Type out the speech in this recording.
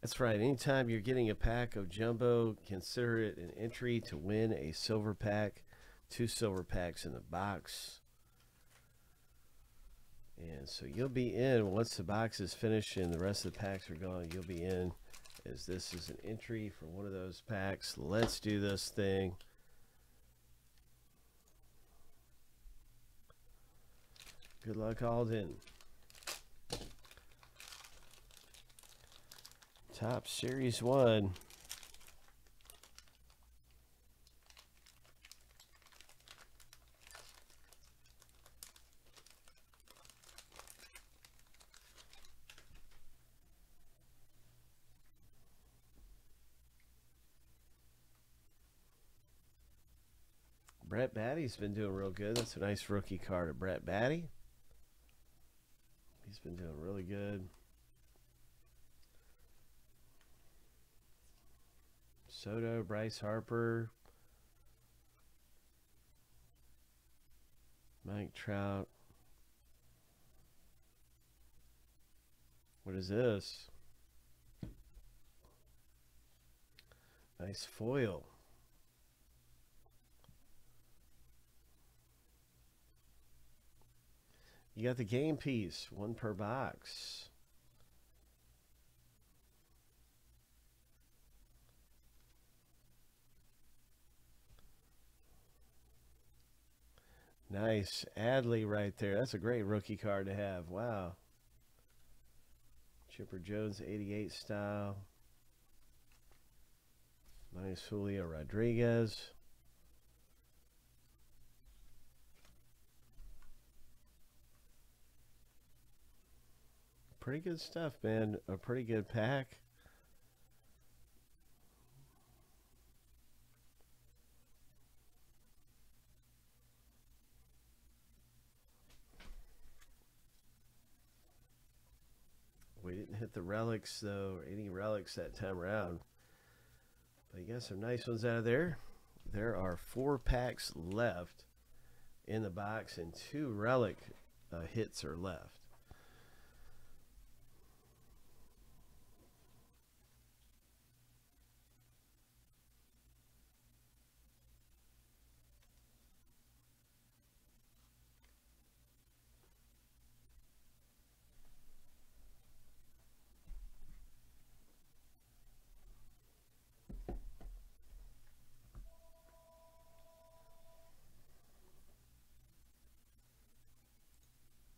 That's right. Anytime you're getting a pack of jumbo, consider it an entry to win a silver pack. Two silver packs in the box. And so you'll be in once the box is finished and the rest of the packs are gone. You'll be in as this is an entry for one of those packs. Let's do this thing. Good luck, Alden. Topps Series 1. Brett Baty's been doing real good. That's a nice rookie card of Brett Baty. He's been doing really good. Soto, Bryce Harper, Mike Trout. What is this? Nice foil. You got the game piece, one per box. Nice. Adley right there. That's a great rookie card to have. Wow. Chipper Jones 88 style. Nice Julio Rodriguez. Pretty good stuff, man. A pretty good pack. Hit the relics, though, or any relics that time around. But you got some nice ones out of there. There are four packs left in the box, and two relic uh, hits are left.